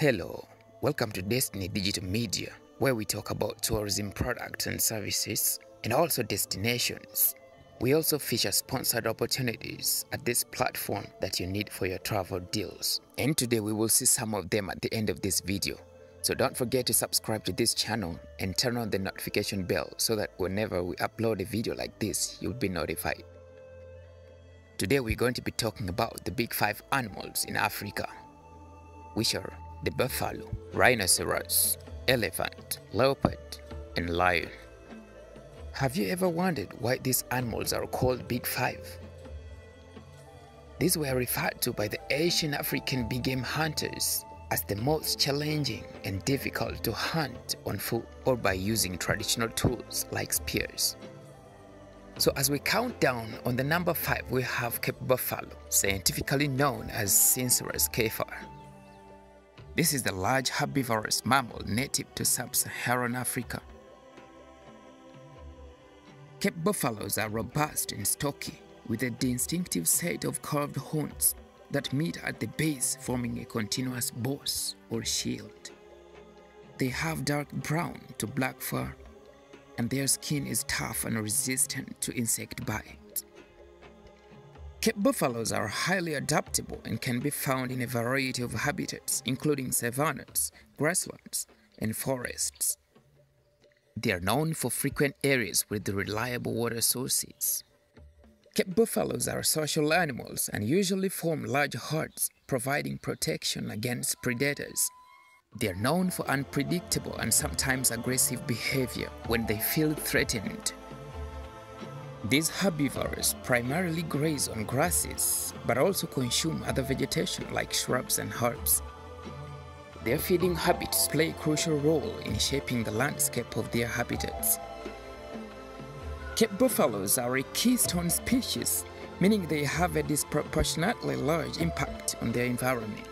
Hello, welcome to Destiny Digital Media, where we talk about tourism products and services and also destinations. We also feature sponsored opportunities at this platform that you need for your travel deals. And today we will see some of them at the end of this video. So don't forget to subscribe to this channel and turn on the notification bell so that whenever we upload a video like this, you'll be notified. Today we're going to be talking about the big five animals in Africa, which are the buffalo, rhinoceros, elephant, leopard, and lion. Have you ever wondered why these animals are called Big Five? These were referred to by the Asian African big game hunters as the most challenging and difficult to hunt on foot or by using traditional tools like spears. So as we count down on the number 5 we have Cape Buffalo, scientifically known as Syncerus cafer. This is the large herbivorous mammal native to sub-Saharan Africa. Cape buffaloes are robust and stocky, with a distinctive set of curved horns that meet at the base forming a continuous boss or shield. They have dark brown to black fur, and their skin is tough and resistant to insect bites. Cape buffaloes are highly adaptable and can be found in a variety of habitats, including savannas, grasslands, and forests. They are known for frequent areas with reliable water sources. Cape buffaloes are social animals and usually form large herds, providing protection against predators. They are known for unpredictable and sometimes aggressive behavior when they feel threatened. These herbivores primarily graze on grasses, but also consume other vegetation like shrubs and herbs. Their feeding habits play a crucial role in shaping the landscape of their habitats. Cape buffaloes are a keystone species, meaning they have a disproportionately large impact on their environment.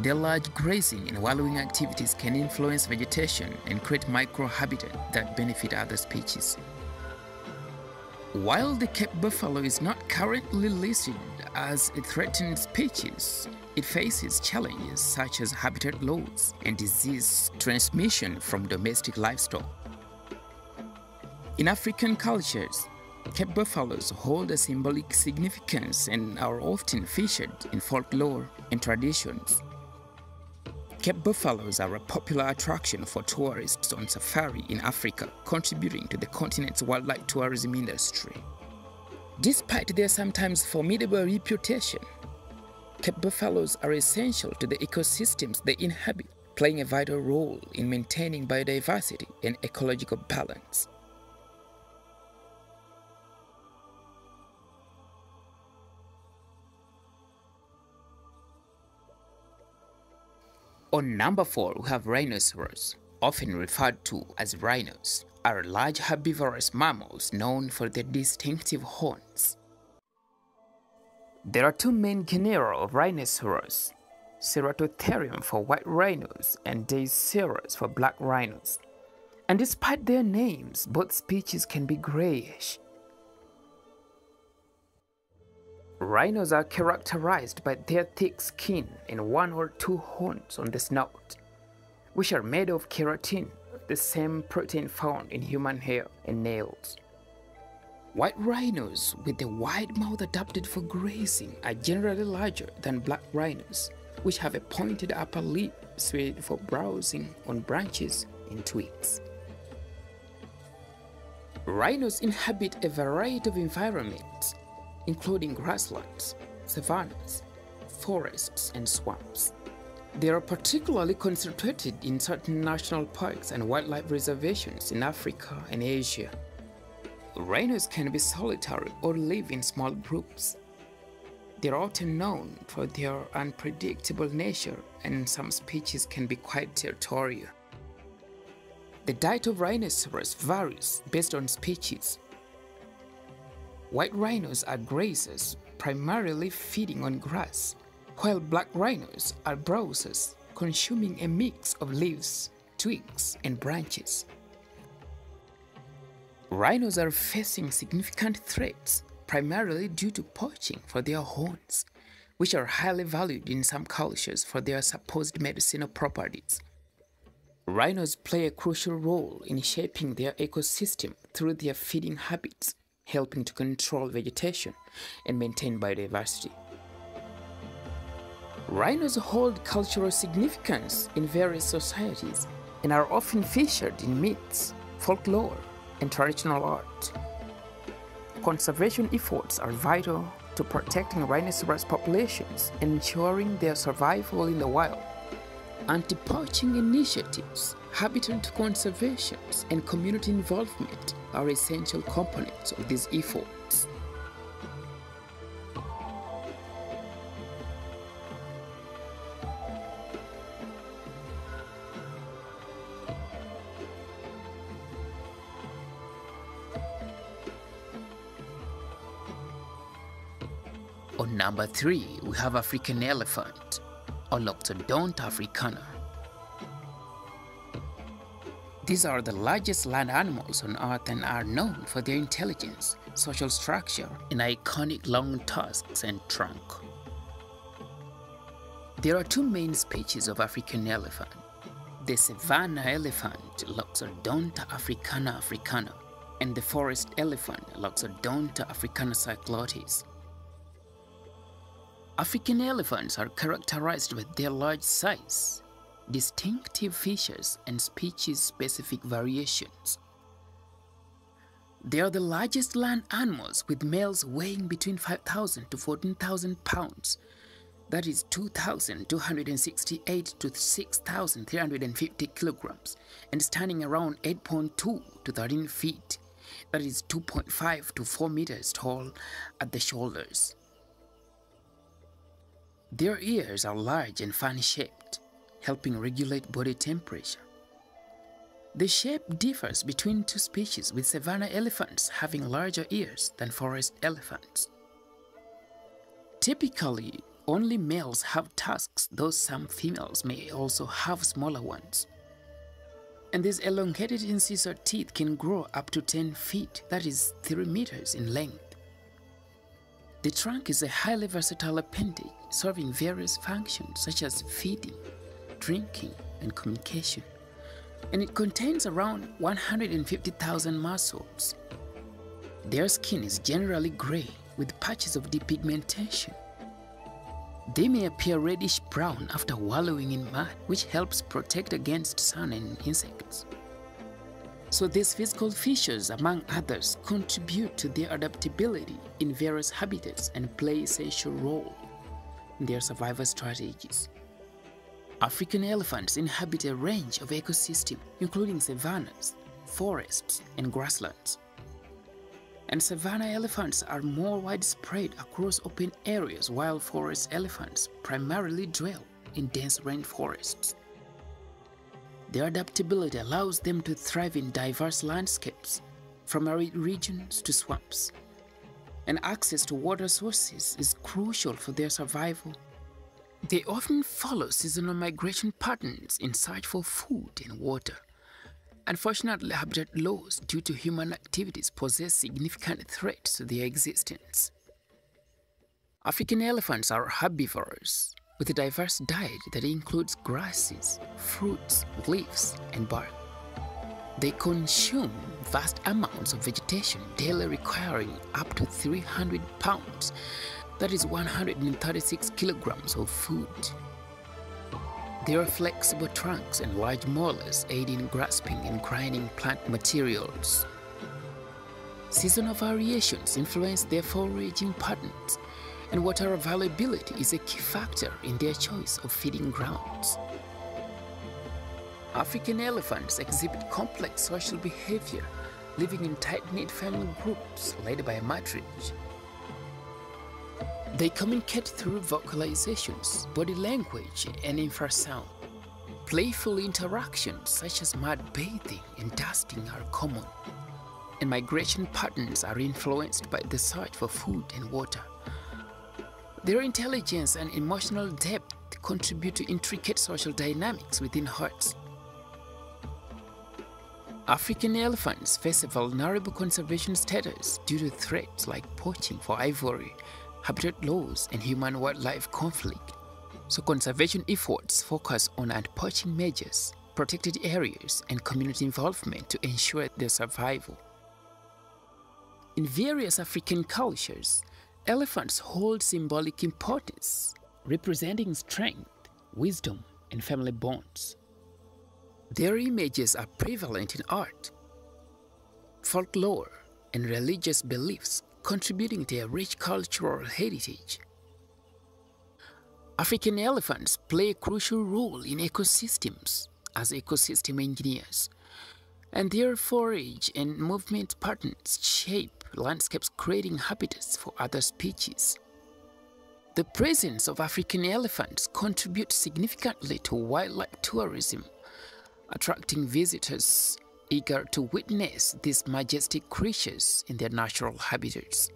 Their large grazing and wallowing activities can influence vegetation and create microhabitat that benefit other species. While the Cape buffalo is not currently listed as a threatened species, it faces challenges such as habitat loss and disease transmission from domestic livestock. In African cultures, Cape buffaloes hold a symbolic significance and are often featured in folklore and traditions. Cape buffaloes are a popular attraction for tourists on safari in Africa, contributing to the continent's wildlife tourism industry. Despite their sometimes formidable reputation, Cape buffaloes are essential to the ecosystems they inhabit, playing a vital role in maintaining biodiversity and ecological balance. On number 4, we have rhinoceros, often referred to as rhinos, are large herbivorous mammals known for their distinctive horns. There are two main genera of rhinoceros, Ceratotherium for white rhinos and Diceros for black rhinos. And despite their names, both species can be grayish. Rhinos are characterized by their thick skin and one or two horns on the snout, which are made of keratin, the same protein found in human hair and nails. White rhinos with a wide mouth adapted for grazing are generally larger than black rhinos, which have a pointed upper lip suited for browsing on branches and twigs. Rhinos inhabit a variety of environments, including grasslands, savannas, forests, and swamps. They are particularly concentrated in certain national parks and wildlife reservations in Africa and Asia. Rhinos can be solitary or live in small groups. They are often known for their unpredictable nature and some species can be quite territorial. The diet of rhinoceros varies based on species. White rhinos are grazers, primarily feeding on grass, while black rhinos are browsers, consuming a mix of leaves, twigs, and branches. Rhinos are facing significant threats, primarily due to poaching for their horns, which are highly valued in some cultures for their supposed medicinal properties. Rhinos play a crucial role in shaping their ecosystem through their feeding habits, helping to control vegetation and maintain biodiversity. Rhinos hold cultural significance in various societies and are often featured in myths, folklore, and traditional art. Conservation efforts are vital to protecting rhinoceros populations and ensuring their survival in the wild. Anti-poaching initiatives, habitat conservation, and community involvement are essential components of these efforts. On number 3, we have African elephant, Loxodonta africana. These are the largest land animals on Earth and are known for their intelligence, social structure, and iconic long tusks and trunk. There are two main species of African elephant. The savanna elephant, Loxodonta africana africana, and the forest elephant, Loxodonta africana cyclotis. African elephants are characterized with their large size, distinctive features, and species-specific variations. They are the largest land animals with males weighing between 5,000 to 14,000 pounds, that is 2,268 to 6,350 kilograms, and standing around 8.2 to 13 feet, that is 2.5 to 4 meters tall at the shoulders. Their ears are large and fan-shaped, helping regulate body temperature. The shape differs between two species with savanna elephants having larger ears than forest elephants. Typically, only males have tusks, though some females may also have smaller ones. And these elongated incisor teeth can grow up to 10 feet, that is 3 meters in length. The trunk is a highly versatile appendage serving various functions such as feeding, drinking, and communication. And it contains around 150,000 muscles. Their skin is generally gray with patches of depigmentation. They may appear reddish brown after wallowing in mud, which helps protect against sun and insects. So these physical features, among others, contribute to their adaptability in various habitats and play essential role in their survival strategies. African elephants inhabit a range of ecosystems, including savannas, forests, and grasslands. And savanna elephants are more widespread across open areas while forest elephants primarily dwell in dense rainforests. Their adaptability allows them to thrive in diverse landscapes, from arid regions to swamps. And access to water sources is crucial for their survival. They often follow seasonal migration patterns in search for food and water. Unfortunately, habitat loss due to human activities pose significant threats to their existence. African elephants are herbivores, with a diverse diet that includes grasses, fruits, leaves, and bark. They consume vast amounts of vegetation daily requiring up to 300 pounds, that is 136 kilograms of food. Their flexible trunks and large molars aid in grasping and grinding plant materials. Seasonal variations influence their foraging patterns, and water availability is a key factor in their choice of feeding grounds. African elephants exhibit complex social behavior, living in tight-knit family groups led by a matriarch. They communicate through vocalizations, body language, and infrasound. Playful interactions such as mud bathing and dusting are common, and migration patterns are influenced by the search for food and water. Their intelligence and emotional depth contribute to intricate social dynamics within herds. African elephants face a vulnerable conservation status due to threats like poaching for ivory, habitat loss, and human wildlife conflict. So conservation efforts focus on anti-poaching measures, protected areas, and community involvement to ensure their survival. In various African cultures, elephants hold symbolic importance, representing strength, wisdom, and family bonds. Their images are prevalent in art, folklore, and religious beliefs, contributing to a rich cultural heritage. African elephants play a crucial role in ecosystems as ecosystem engineers, and their forage and movement patterns shape landscapes creating habitats for other species. The presence of African elephants contributes significantly to wildlife tourism, attracting visitors eager to witness these majestic creatures in their natural habitats.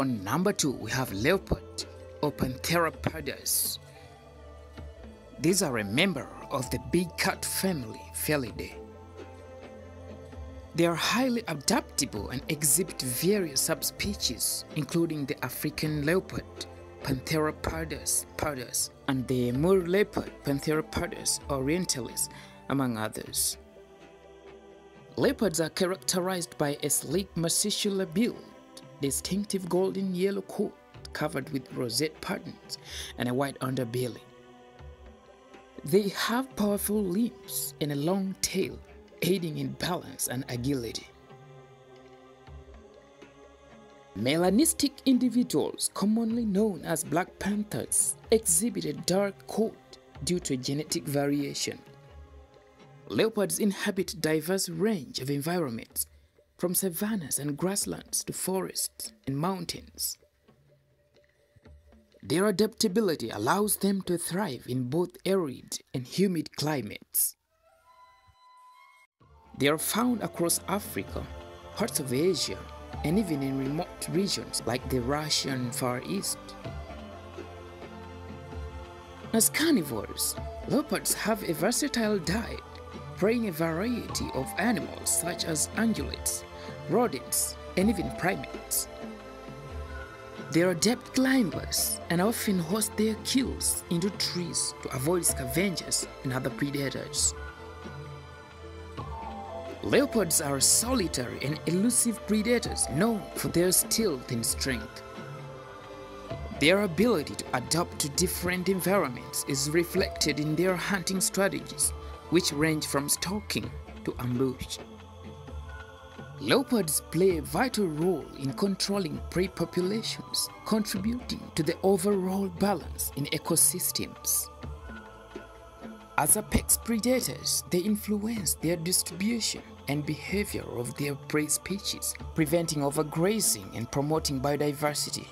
On number two, we have leopard or Panthera pardus. These are a member of the big cat family, Felidae. They are highly adaptable and exhibit various subspecies, including the African leopard, Panthera pardus, pardus and the Amur leopard, Panthera pardus orientalis, among others. Leopards are characterized by a sleek marsupial build distinctive golden yellow coat covered with rosette patterns and a white underbelly. They have powerful limbs and a long tail, aiding in balance and agility. Melanistic individuals, commonly known as black panthers, exhibit a dark coat due to genetic variation. Leopards inhabit diverse range of environments, from savannas and grasslands to forests and mountains. Their adaptability allows them to thrive in both arid and humid climates. They are found across Africa, parts of Asia, and even in remote regions like the Russian Far East. As carnivores, leopards have a versatile diet, preying a variety of animals such as ungulates, rodents, and even primates. They are adept climbers and often host their kills into trees to avoid scavengers and other predators. Leopards are solitary and elusive predators known for their stealth and strength. Their ability to adapt to different environments is reflected in their hunting strategies, which range from stalking to ambush. Leopards play a vital role in controlling prey populations, contributing to the overall balance in ecosystems. As apex predators, they influence their distribution and behavior of their prey species, preventing overgrazing and promoting biodiversity.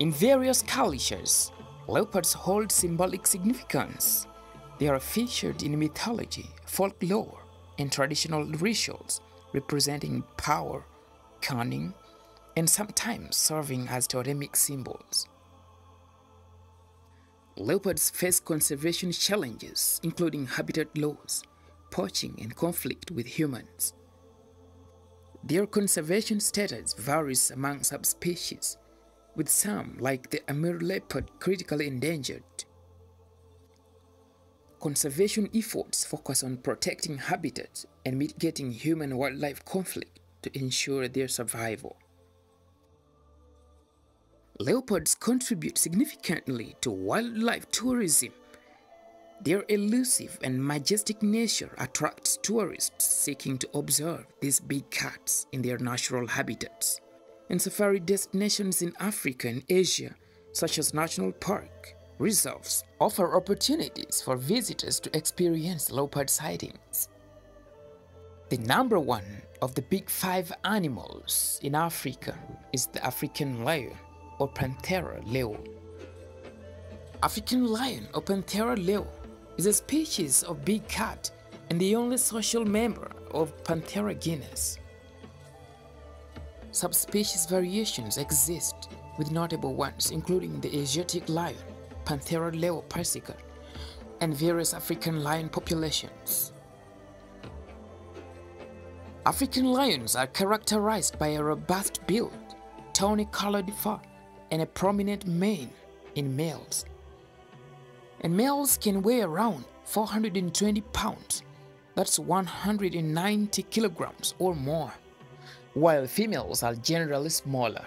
In various cultures, leopards hold symbolic significance. They are featured in mythology, folklore, and traditional rituals representing power, cunning, and sometimes serving as totemic symbols. Leopards face conservation challenges, including habitat loss, poaching, and conflict with humans. Their conservation status varies among subspecies, with some, like the Amur leopard, critically endangered Conservation efforts focus on protecting habitats and mitigating human-wildlife conflict to ensure their survival. Leopards contribute significantly to wildlife tourism. Their elusive and majestic nature attracts tourists seeking to observe these big cats in their natural habitats. And safari destinations in Africa and Asia, such as National Park, reserves offer opportunities for visitors to experience leopard sightings. The number one of the big five animals in Africa is the African lion or Panthera leo. African lion or Panthera leo is a species of big cat and the only social member of Panthera genus. Subspecies variations exist, with notable ones including the Asiatic lion, Panthera leo persica, and various African lion populations. African lions are characterized by a robust build, tawny colored fur, and a prominent mane in males. And males can weigh around 420 pounds, that's 190 kilograms or more, while females are generally smaller.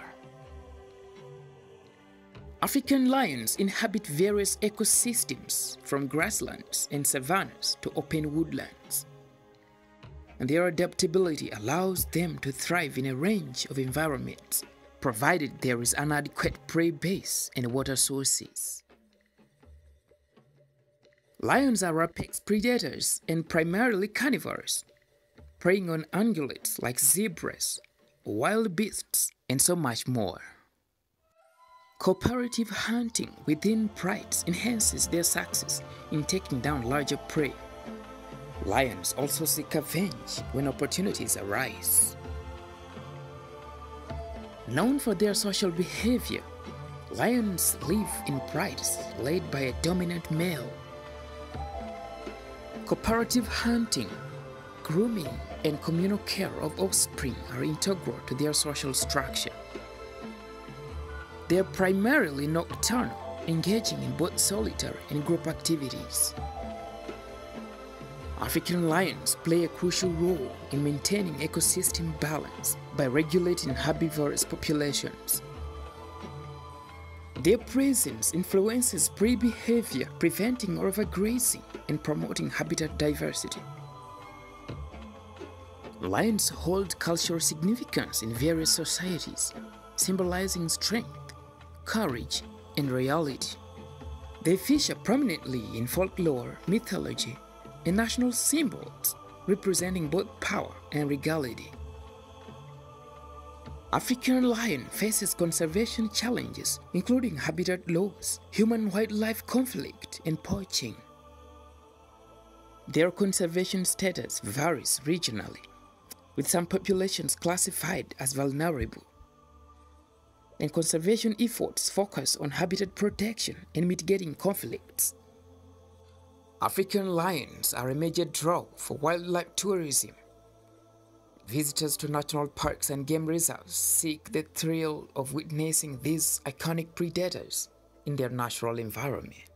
African lions inhabit various ecosystems from grasslands and savannas to open woodlands. And their adaptability allows them to thrive in a range of environments, provided there is an adequate prey base and water sources. Lions are apex predators and primarily carnivores, preying on ungulates like zebras, wildebeests, and so much more. Cooperative hunting within prides enhances their success in taking down larger prey. Lions also seek revenge when opportunities arise. Known for their social behavior, lions live in prides led by a dominant male. Cooperative hunting, grooming, and communal care of offspring are integral to their social structure. They are primarily nocturnal, engaging in both solitary and group activities. African lions play a crucial role in maintaining ecosystem balance by regulating herbivorous populations. Their presence influences prey behavior, preventing overgrazing and promoting habitat diversity. Lions hold cultural significance in various societies, symbolizing strength, courage, and reality. They feature prominently in folklore, mythology, and national symbols, representing both power and regality. African lion faces conservation challenges, including habitat loss, human-wildlife conflict, and poaching. Their conservation status varies regionally, with some populations classified as vulnerable and conservation efforts focus on habitat protection and mitigating conflicts. African lions are a major draw for wildlife tourism. Visitors to national parks and game reserves seek the thrill of witnessing these iconic predators in their natural environment.